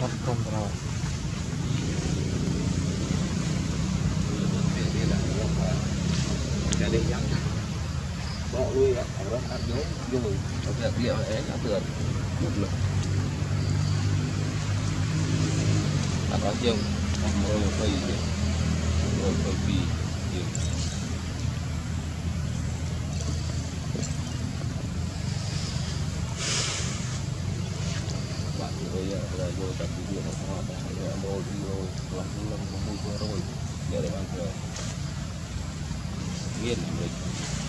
Bắt không rồi. Cái đi dắt Bỏ lui ạ, ở đó ăn dấu Dùng Ở việc liệu ấy tường Một lực. Có Rồi Rồi វាយកយកចាប់ពីវាមកមកយកមកពីរយខ្លះលឹង600យកដល់បានទៅមានមិន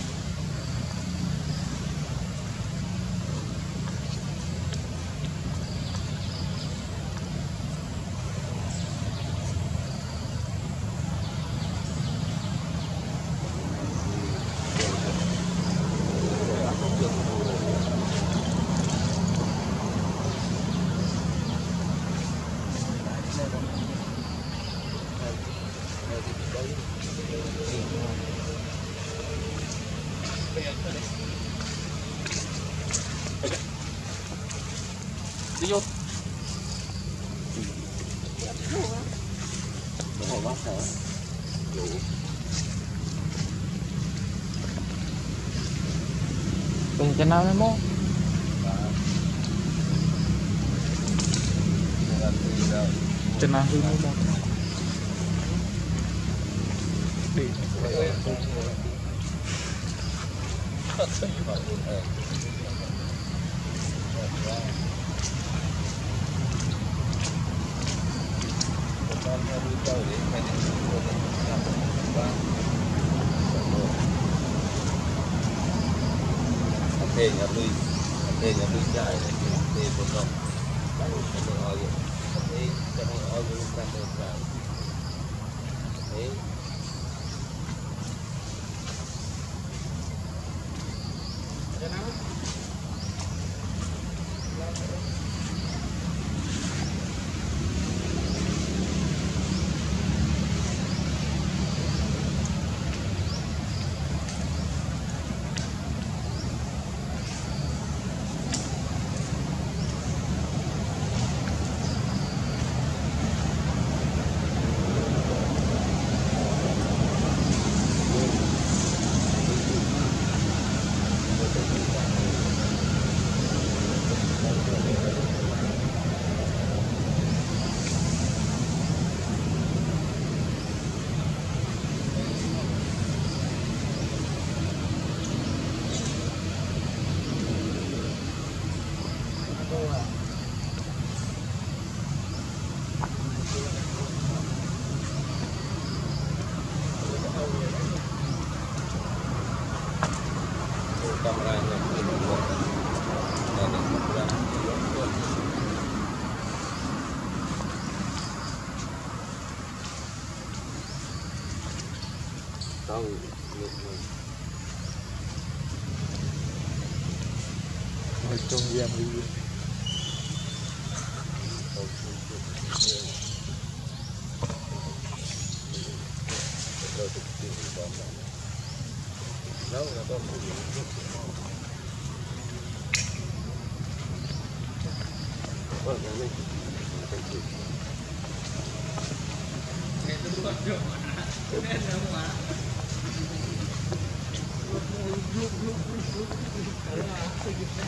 đi vô. Đúng rồi, bác sợ. Đủ. Bình chân nó em mô? Chân nào đi một để Hãy nhà cho kênh nhà Mì chạy Để không bỏ lỡ những video hấp dẫn Okay? Tahu Nói đi. Đâu là một Vâng, vâng, vâng. cho cái Ui, ra ra rồi. Chụp internet đấy. Hot Gracias.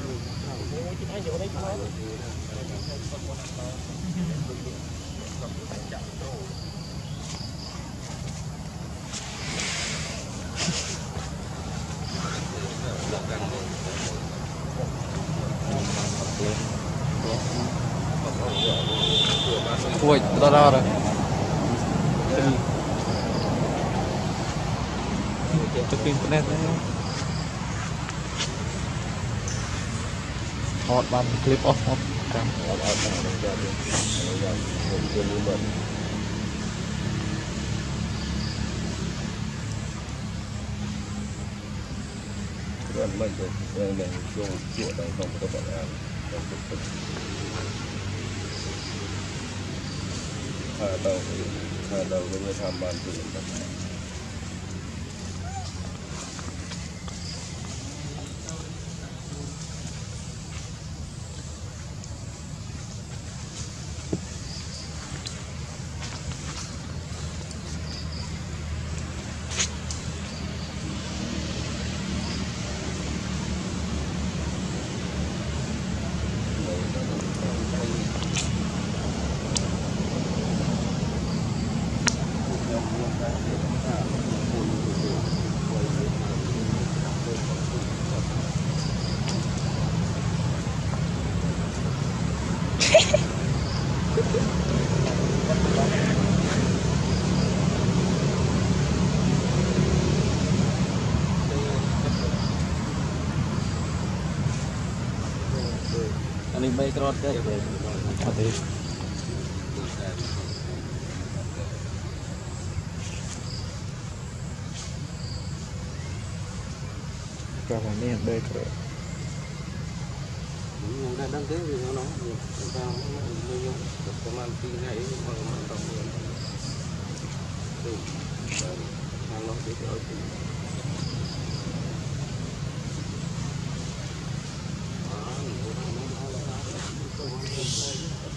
Ой, да-да-да. Tôi internet đấy không? như mình rồi mình được rồi mình chuông chuột đang không có bạn ăn trong cuộc sống hai đầu hai đầu cái như tham ban từ đó អានេះ3ក្រត់ទេ Ở đây. Cả vào này đây rồi. ខ្ញុំតែដឹងទេវានោះតាមខ្ញុំប្រហែល2ថ្ងៃមកមកដល់ មើលទៅខាងនោះគេឲ្យទៅបាទរត់ទីជួងយើងហើយបាទ Nggak nanti. Harus dilihat. ដោយយករយៈពេលខ្លាំងនេះគឺ